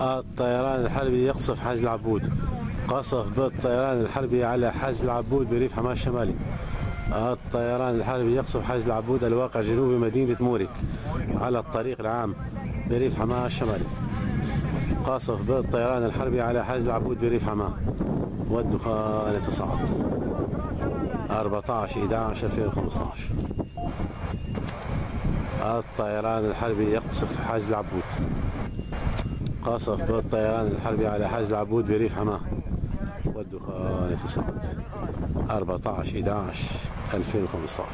الطيران الحربي يقصف حاجز العبود. قصف بالطيران الحربي على حاجز العبود بريف حماة الشمالي الطيران الحربي يقصف حاجز العبود الواقع جنوب مدينة مورك على الطريق العام بريف حماة الشمالي قصف بالطيران الحربي على حاجز العبود بريف حماة والدخان يتصاعد 14 11 2015 الطيران الحربي يقصف حاج العبود. قصف بالطيران الحربي على حاج العبود بريف حماة. والدخان يتصاعد 14 11 2015